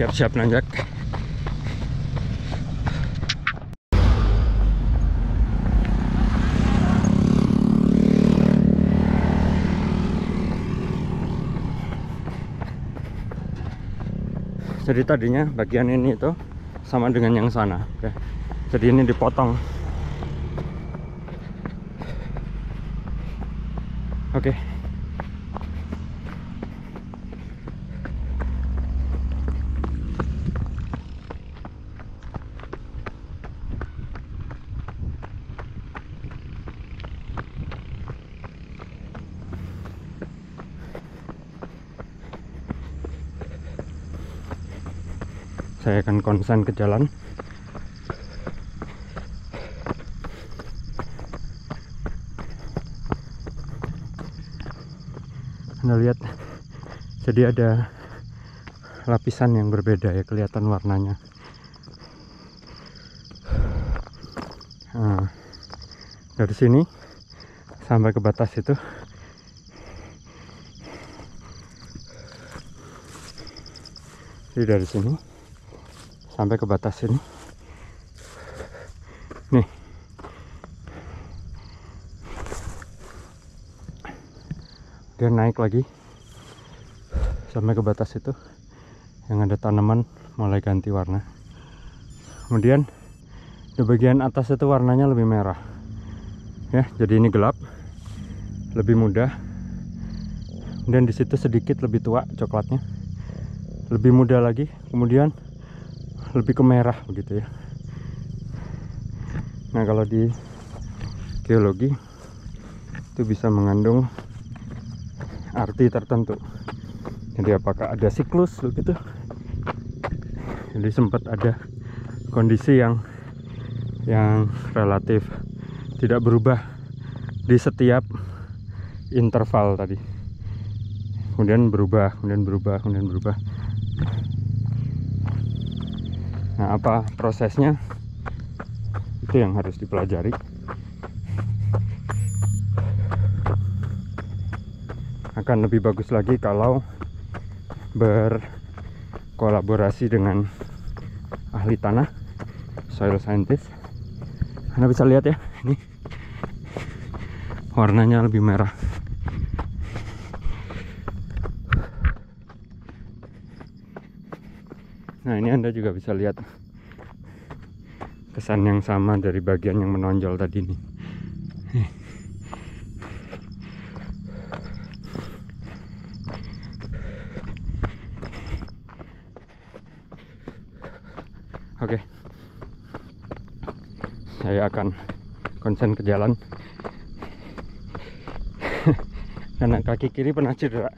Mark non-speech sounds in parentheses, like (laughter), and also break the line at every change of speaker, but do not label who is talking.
siap-siap nanjak. Jadi tadinya bagian ini itu sama dengan yang sana. Oke. Jadi ini dipotong. Oke saya akan konsen ke jalan. Anda lihat jadi ada lapisan yang berbeda ya kelihatan warnanya. Nah, dari sini sampai ke batas itu. Jadi dari sini sampai ke batas ini. Nih. Dia naik lagi. Sampai ke batas itu. Yang ada tanaman mulai ganti warna. Kemudian di bagian atas itu warnanya lebih merah. Ya jadi ini gelap. Lebih mudah. Dan di situ sedikit lebih tua coklatnya. Lebih muda lagi. Kemudian lebih ke merah begitu ya. Nah kalau di geologi itu bisa mengandung arti tertentu. Jadi apakah ada siklus begitu? Jadi sempat ada kondisi yang yang relatif tidak berubah di setiap interval tadi. Kemudian berubah kemudian berubah kemudian berubah nah apa prosesnya? Itu yang harus dipelajari. Akan lebih bagus lagi kalau berkolaborasi dengan ahli tanah soil scientist. Anda bisa lihat ya ini warnanya lebih merah nah ini anda juga bisa lihat kesan yang sama dari bagian yang menonjol tadi nih Oke. Saya akan konsen ke jalan. (laughs) Karena kaki kiri pernah cedera.